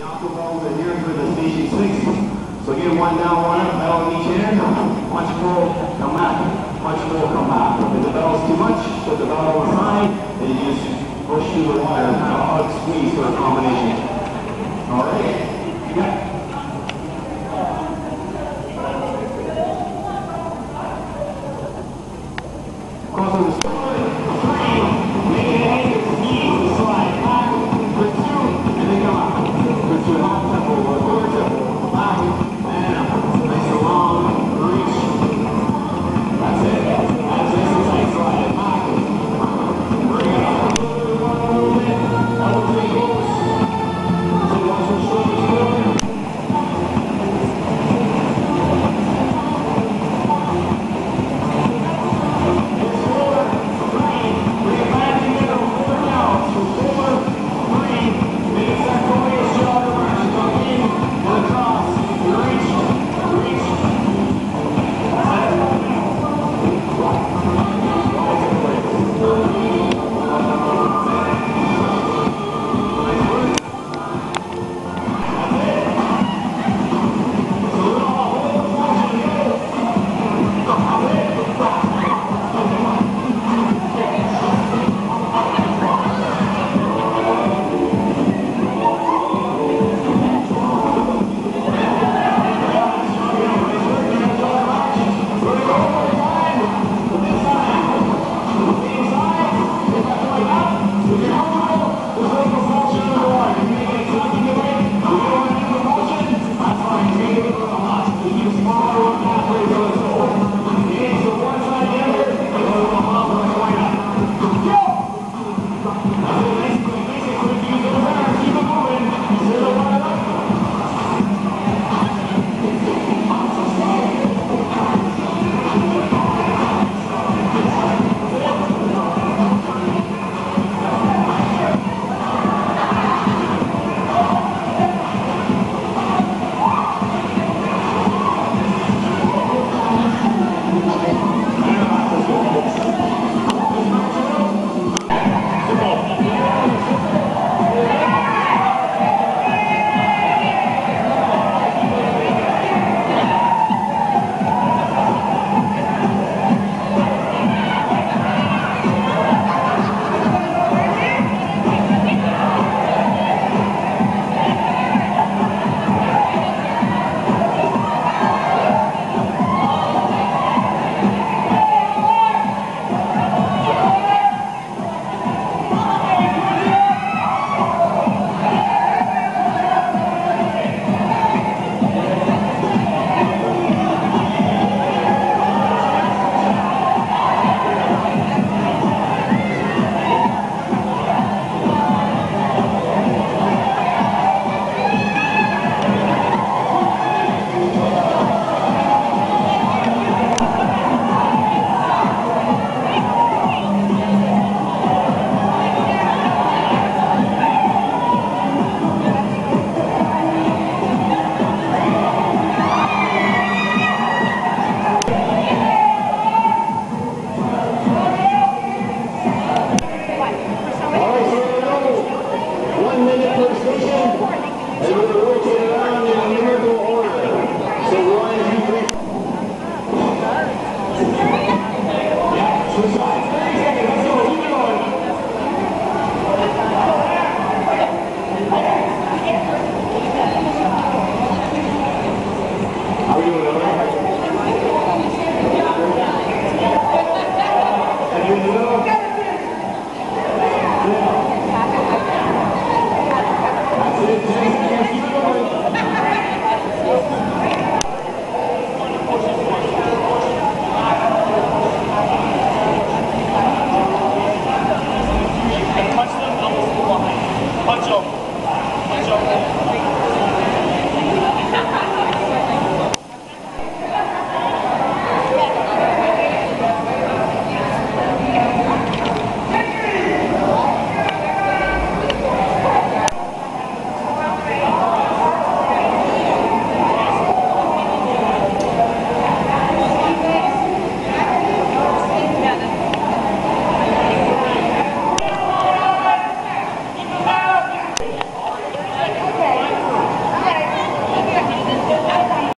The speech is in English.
The alcohol is are here for the station six. So get one down, one up, bell in each hand. Punch more come back. Punch more come back. If the bell's too much, put the bell aside, and you just push through the water, kind of hug squeeze for a combination. All right?